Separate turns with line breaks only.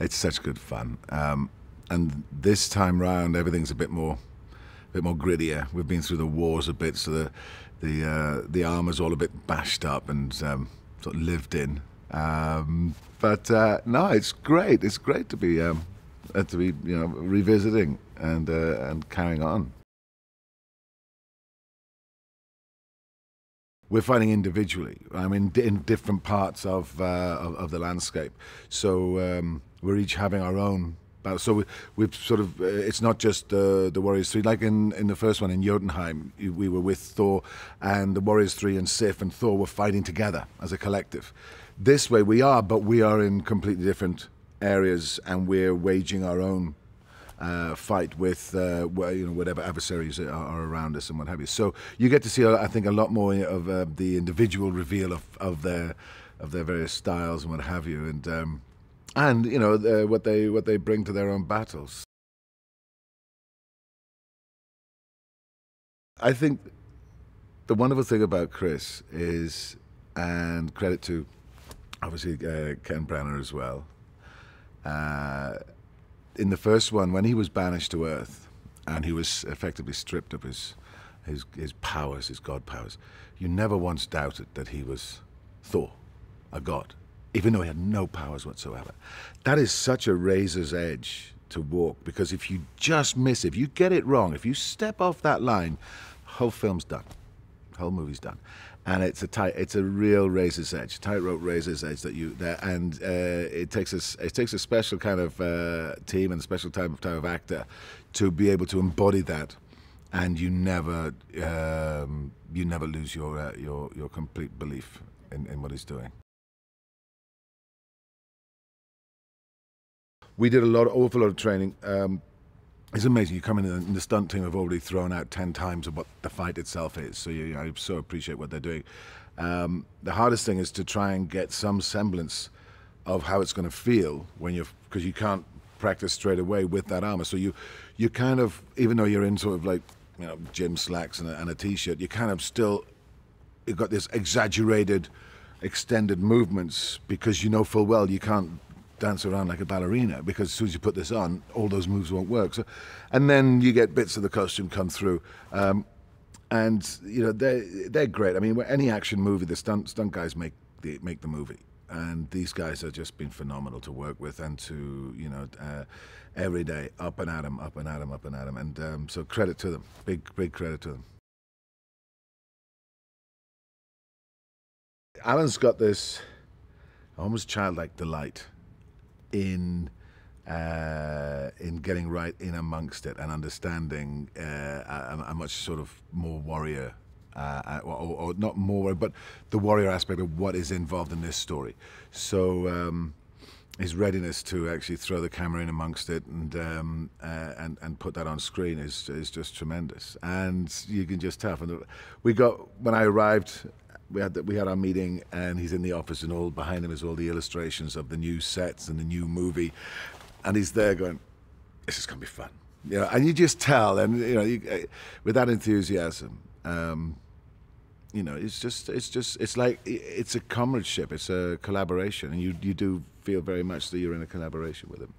it's such good fun. Um, and this time round, everything's a bit more, a bit more grittier. We've been through the wars a bit, so the the uh, the armor's all a bit bashed up and um, sort of lived in. Um, but uh, no, it's great. It's great to be um, uh, to be you know revisiting and uh, and carrying on. We're fighting individually. I mean, in different parts of uh, of, of, the landscape. So um, we're each having our own battle. So we, we've sort of. Uh, it's not just uh, the Warriors Three. Like in, in the first one in Jotunheim, we were with Thor, and the Warriors Three and Sif and Thor were fighting together as a collective. This way we are, but we are in completely different areas, and we're waging our own uh, fight with uh, you know whatever adversaries are, are, around us and what have you. So you get to see, I think, a lot more of uh, the individual reveal of, of their of their various styles and what have you, and um, and you know the, what they what they bring to their own battles. I think the wonderful thing about Chris is, and credit to obviously uh, Ken Branagh as well. Uh, in the first one, when he was banished to Earth and he was effectively stripped of his, his, his powers, his god powers, you never once doubted that he was Thor, a god, even though he had no powers whatsoever. That is such a razor's edge to walk because if you just miss, if you get it wrong, if you step off that line, whole film's done, whole movie's done and it's a tight, it's a real razor's edge, tightrope razor's edge that you there, and uh, it takes a it takes a special kind of uh, team and a special type of type of actor to be able to embody that, and you never um, you never lose your uh, your your complete belief in, in what he's doing. We did a lot, awful lot of training. Um, it's amazing. You come in and the stunt team have already thrown out 10 times of what the fight itself is. So you, I so appreciate what they're doing. Um, the hardest thing is to try and get some semblance of how it's going to feel when you're, because you can't practice straight away with that armor. So you, you kind of, even though you're in sort of like, you know, gym slacks and a, and a t-shirt, you kind of still, you've got this exaggerated, extended movements because you know full well you can't dance around like a ballerina because as soon as you put this on, all those moves won't work. So, and then you get bits of the costume come through. Um, and you know they're they're great. I mean, any action movie, the stunt stunt guys make the make the movie, and these guys have just been phenomenal to work with and to you know uh, every day up and at them, up and at them, up and at them, and um, so credit to them, big big credit to them. Alan's got this almost childlike delight in uh, in getting right in amongst it and understanding uh, a, a, much sort of more warrior, uh, or, or, not more, but the warrior aspect of what is involved in this story. So um, his readiness to actually throw the camera in amongst it and um, uh, and and put that on screen is is just tremendous. And you can just tell. From the, we got when I arrived we had the, we had our meeting, and he's in the office, and all behind him is all the illustrations of the new sets and the new movie, and he's there going, "This is gonna be fun," you know, and you just tell, and you know, you, uh, with that enthusiasm. Um, you know, it's just, it's just, it's like, it's a comradeship, it's a collaboration, and you, you do feel very much that you're in a collaboration with him.